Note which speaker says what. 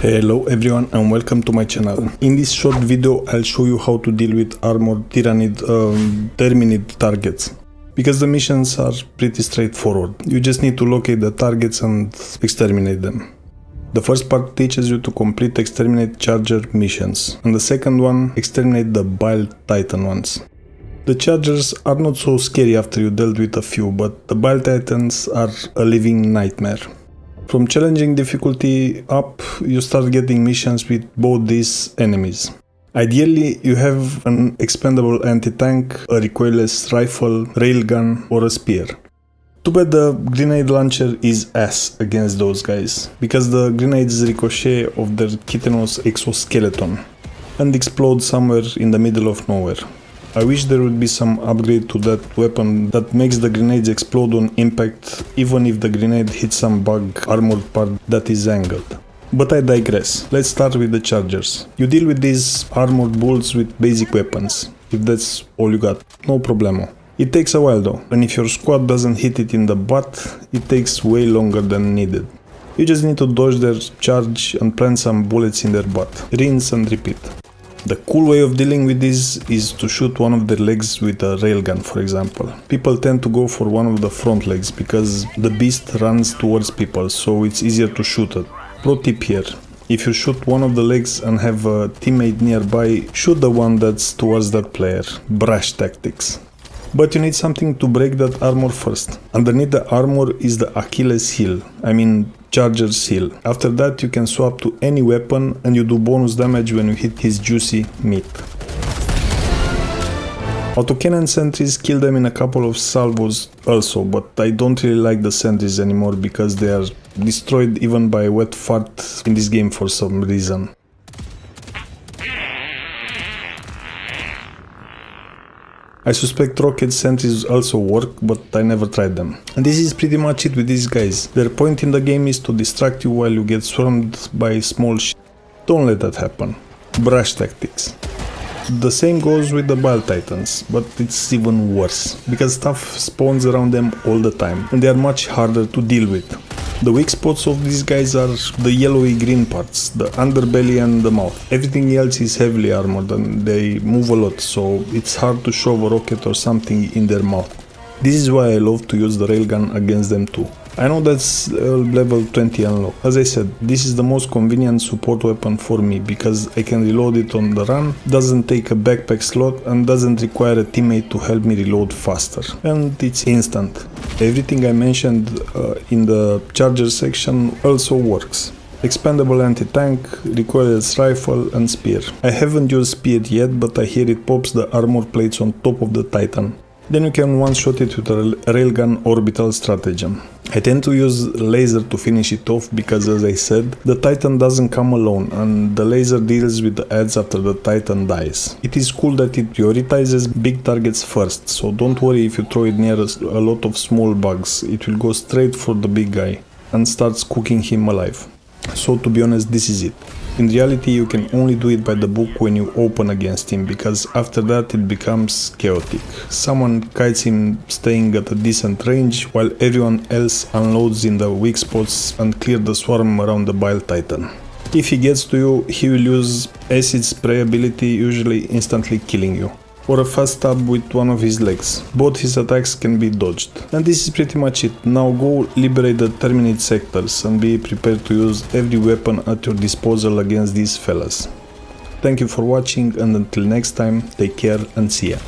Speaker 1: Hello everyone and welcome to my channel. In this short video I'll show you how to deal with armored tyranid um, terminid targets. Because the missions are pretty straightforward. You just need to locate the targets and exterminate them. The first part teaches you to complete exterminate charger missions and the second one exterminate the bile titan ones. The chargers are not so scary after you dealt with a few, but the bile titans are a living nightmare. From challenging difficulty up, you start getting missions with both these enemies. Ideally, you have an expendable anti-tank, a recoilless rifle, railgun or a spear. Too bad the grenade launcher is ass against those guys, because the grenades ricochet of their chitinous exoskeleton and explode somewhere in the middle of nowhere. I wish there would be some upgrade to that weapon that makes the grenades explode on impact even if the grenade hits some bug armored part that is angled. But I digress. Let's start with the chargers. You deal with these armored bulls with basic weapons. If that's all you got, no problemo. It takes a while though, and if your squad doesn't hit it in the butt, it takes way longer than needed. You just need to dodge their charge and plant some bullets in their butt. Rinse and repeat. The cool way of dealing with this is to shoot one of their legs with a railgun, for example. People tend to go for one of the front legs because the beast runs towards people, so it's easier to shoot it. Pro tip here. If you shoot one of the legs and have a teammate nearby, shoot the one that's towards that player. Brasch tactics. But you need something to break that armor first. Underneath the armor is the Achilles heel. I mean Charger Seal. After that you can swap to any weapon and you do bonus damage when you hit his juicy meat. Autocannon sentries kill them in a couple of salvos also, but I don't really like the sentries anymore because they are destroyed even by wet fart in this game for some reason. I suspect rocket sentries also work, but I never tried them. And this is pretty much it with these guys. Their point in the game is to distract you while you get swarmed by small sh Don't let that happen. Brasch tactics. The same goes with the Bile Titans, but it's even worse, because stuff spawns around them all the time, and they are much harder to deal with. The weak spots of these guys are the yellowy green parts, the underbelly and the mouth. Everything else is heavily armored and they move a lot, so it's hard to shove a rocket or something in their mouth. This is why I love to use the railgun against them too. I know that's uh, level 20 unlock. As I said, this is the most convenient support weapon for me because I can reload it on the run, doesn't take a backpack slot and doesn't require a teammate to help me reload faster. And it's instant. Everything I mentioned uh, in the charger section also works. Expendable anti-tank, recoilless rifle and spear. I haven't used spear yet but I hear it pops the armor plates on top of the titan. Then you can one-shot it with a railgun orbital stratagem. I tend to use laser to finish it off because as I said, the Titan doesn't come alone and the laser deals with the ads after the Titan dies. It is cool that it prioritizes big targets first, so don't worry if you throw it near a lot of small bugs, it will go straight for the big guy and starts cooking him alive. So to be honest, this is it. In reality, you can only do it by the book when you open against him, because after that it becomes chaotic. Someone kites him staying at a decent range, while everyone else unloads in the weak spots and clear the swarm around the Bile Titan. If he gets to you, he will use acid spray ability, usually instantly killing you or a fast stab with one of his legs. Both his attacks can be dodged. And this is pretty much it. Now go liberate the Terminid sectors and be prepared to use every weapon at your disposal against these fellas. Thank you for watching and until next time, take care and see ya.